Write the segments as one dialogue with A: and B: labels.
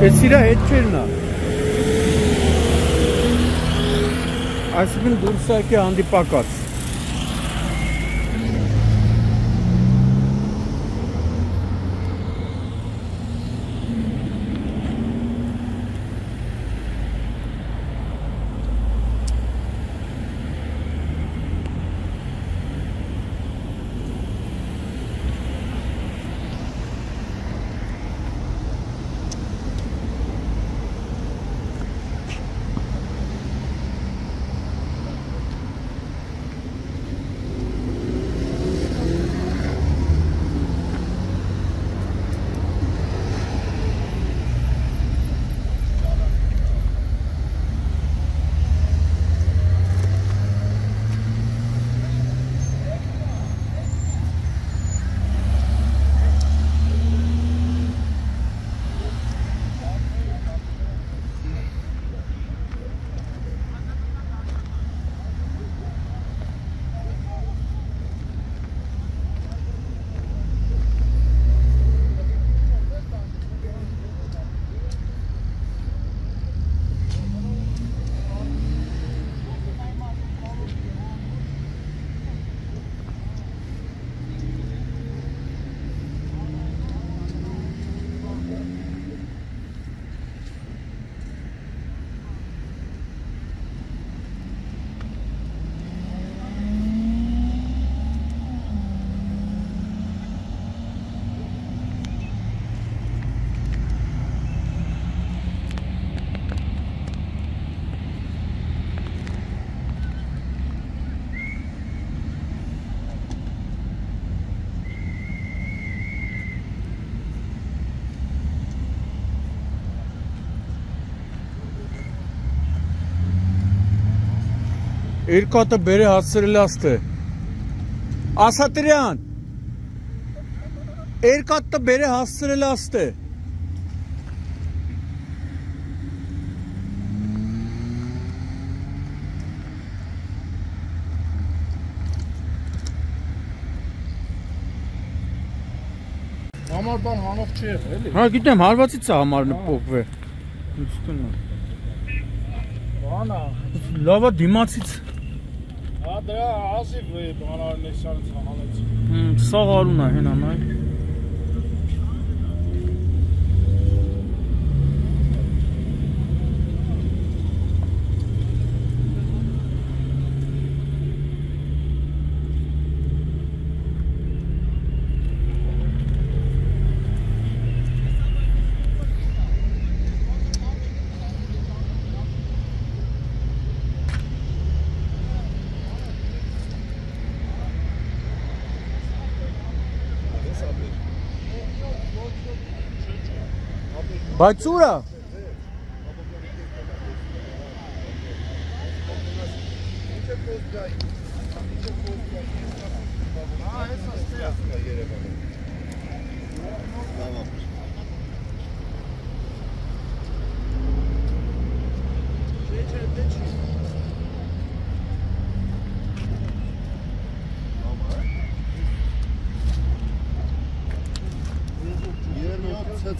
A: Էս իրա հետքերն է։ Այսինքն դուրս եկի հանդիպակաց։ Երկու հատը բերը հասցրել աստը։ Ասատրյան։ Երկու հատը բերը հասցրել աստը։
B: Համար բան հանող չի եղել, էլի։
A: Հա գիտեմ, հարվածից է համարն փոկվե։ Ինստունա։
B: Բանա,
A: Լավա դիմացից։
B: հա դրա ասիվ բանարն է շարից հանեց։
A: Հմ,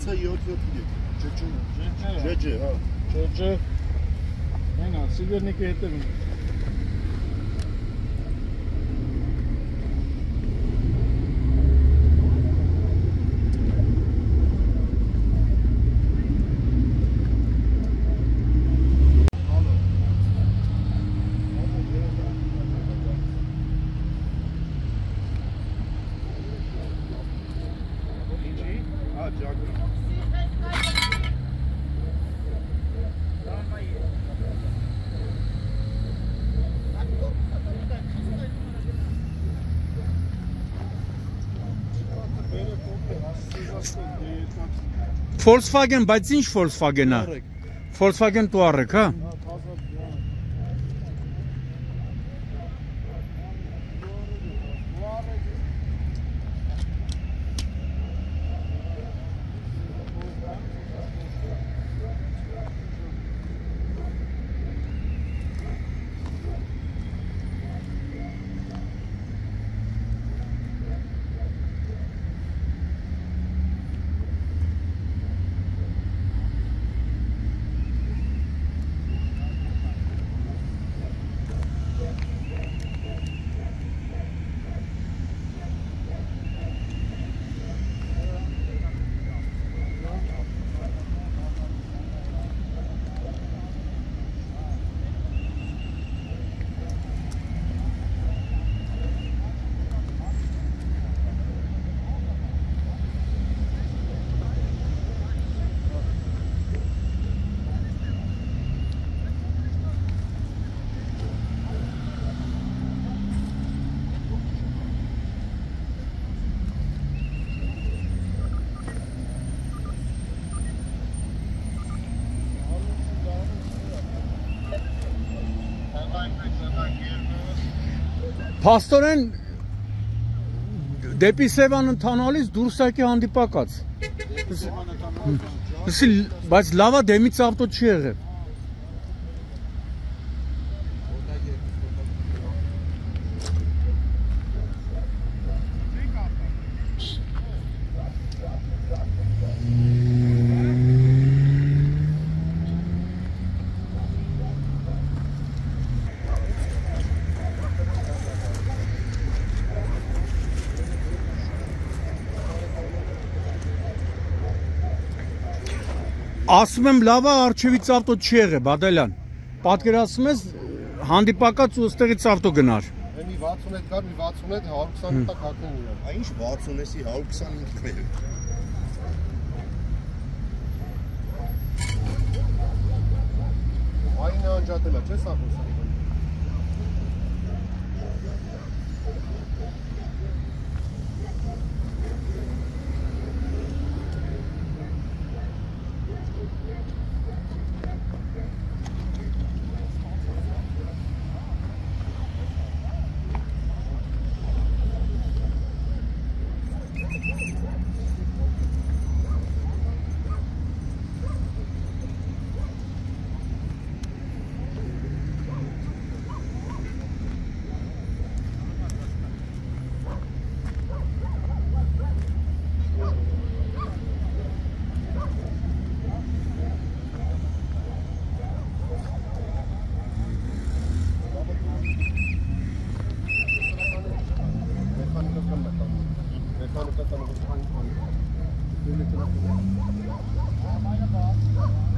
A: Սաղ արուն է հենա նայ։ Cücü. Cücü.
C: Cücü. Cücü. Hang on,
B: see if you can
C: get them.
A: Volkswagen, բայց ինչ Volkswagen է։ Volkswagen Touareg, հա։ Փաստորեն դեպի Սևան ընթանալիս դուրս եկի հանդիպակաց։ բայց լավա դեմից ավտո չի եղել։ Ասում եմ լավա արջևից ավտո չի եղել, Բադալյան։ Պատկերացնում ես հանդիպակաց ու ըստեղից ավտո գնար։
C: Մի 60 կար, մի 68, 120 տակ հակում ունեմ։
D: Այն ինչ 60-եսի 125 մել։
C: Այն անջատել է, չէ՞ սա խոսա։ Thank you.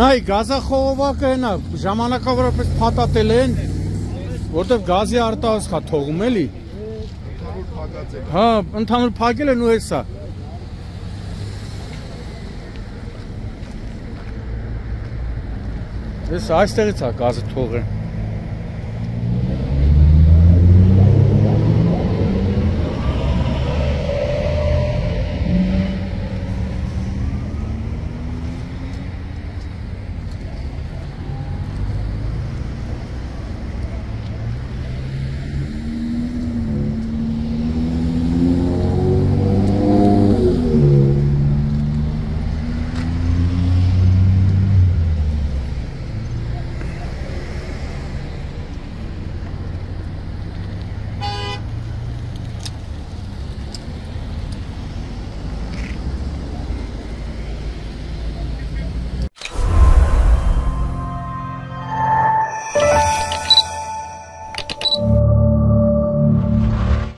A: Նայ գազախողովակը հենա ժամանակավորապես փաթաթել են, որտեվ գազի արտահոսք է թողում էլի։
C: է։
A: Հա, ընդհանուր փակել են ու հեսա։ Ես այստեղից է գազը թողել։